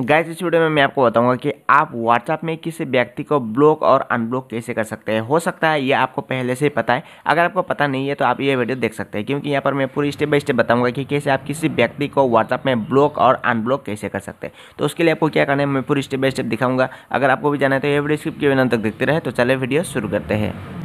Gas इस video में मैं आपको बताऊँगा कि आप व्हाट्सएप में किसी व्यक्ति को ब्लॉक और अनब्लॉक कैसे कर सकते हैं। हो सकता है ये आपको पहले से ही पता है। अगर आपको पता नहीं है तो आप ये वीडियो देख सकते हैं, क्योंकि यहाँ पर मैं पूरी स्टेप बाय स्टेप बताऊँगा कि कैसे आप किसी व्यक्ति को व्हाट्सएप में ब्लॉक और अनब्लॉक कैसे कर सकते हैं। तो उसके लिए आपको क्या करना है, मैं पूरी स्टेप बाय स्टेप दिखाऊँगा। अगर आपको भी जाना है तो ये वीडियो स्किप के बिना तक देखते रहे। तो चले वीडियो शुरू करते हैं।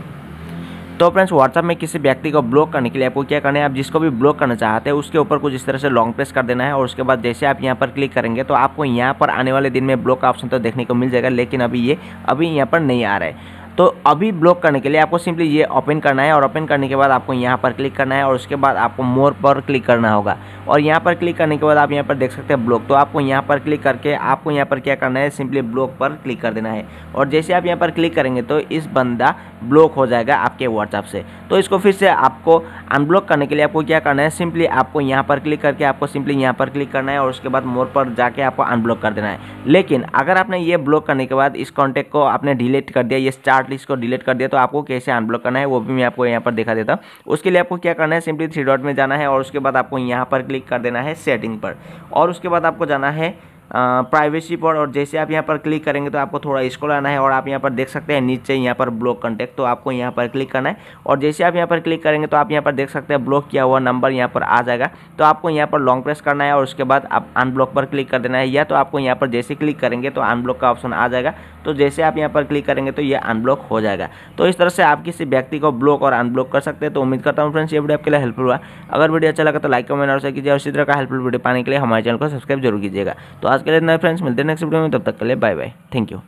तो फ्रेंड्स व्हाट्सअप में किसी व्यक्ति को ब्लॉक करने के लिए आपको क्या करना है? आप जिसको भी ब्लॉक करना चाहते हैं, उसके ऊपर कुछ इस तरह से लॉन्ग प्रेस कर देना है और उसके बाद जैसे आप यहाँ पर क्लिक करेंगे तो आपको यहाँ पर आने वाले दिन में ब्लॉक का ऑप्शन तो देखने को मिल जाएगा, लेकिन अभी ये, अभी यहाँ पर नहीं आ रहा है। तो अभी ब्लॉक करने के लिए आपको सिंपली ये ओपन करना है और ओपन करने के बाद आपको यहाँ पर क्लिक करना है और उसके बाद आपको मोर पर क्लिक करना होगा। और यहाँ पर क्लिक करने के बाद आप यहाँ पर देख सकते हैं ब्लॉक तो आपको यहाँ पर क्लिक करके आपको यहाँ पर क्या करना है? सिंपली ब्लॉक पर क्लिक कर देना है। और जैसे आप यहाँ पर क्लिक करेंगे तो इस बंदा ब्लॉक हो जाएगा आपके व्हाट्सएप से। तो इसको फिर से आपको अनब्लॉक करने के लिए आपको क्या करना है? सिंपली आपको यहाँ पर क्लिक करके आपको सिंपली यहाँ पर क्लिक करना है और उसके बाद मोर पर जाके आपको अनब्लॉक कर देना है। लेकिन अगर आपने ये ब्लॉक करने के बाद इस कॉन्टैक्ट को आपने डिलीट कर दिया, ये स्टार्ट लिस्ट को डिलीट कर दिया तो आपको कैसे अनब्लॉक करना है वो भी मैं आपको यहाँ पर दिखा देता हूँ। उसके लिए आपको क्या करना है? सिंपली थ्री डॉट में जाना है और उसके बाद आपको यहाँ पर क्लिक कर देना है सेटिंग पर। और उसके बाद आपको जाना है प्राइवेसी पर और जैसे आप यहाँ पर क्लिक करेंगे तो आपको थोड़ा स्क्रॉल आना है और आप यहाँ पर देख सकते हैं नीचे यहाँ पर ब्लॉक कॉन्टैक्ट तो आपको यहाँ पर क्लिक करना है और जैसे आप यहाँ पर क्लिक करेंगे तो आप यहाँ पर देख सकते हैं ब्लॉक किया हुआ नंबर यहाँ पर आ जाएगा तो आपको यहाँ पर लॉन्ग प्रेस करना है और उसके बाद आप अनब्लॉक पर क्लिक कर देना है या तो आपको यहाँ पर जैसे क्लिक करेंगे तो अनब्लॉक का ऑप्शन आ जाएगा तो जैसे आप यहाँ पर क्लिक करेंगे तो ये अनब्लॉक हो जाएगा तो इस तरह से आप किसी व्यक्ति को ब्लॉक और अनब्लॉक कर सकते हैं तो उम्मीद करता हूँ फ्रेंड्स ये वीडियो आपके लिए हेल्पफुल हुआ अगर वीडियो अच्छा लगा तो लाइक कमेंट और शेयर कीजिए और इसी तरह का हेल्पफुल वीडियो पाने के लिए हमारे चैनल को सब्सक्राइब ज़रूर कीजिएगा तो आज के लिए नए फ्रेंड्स मिलते हैं नेक्स्ट वीडियो में, तब तक के लिए बाय बाय थैंक यू